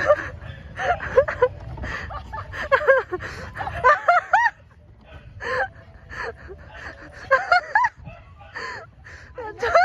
I don't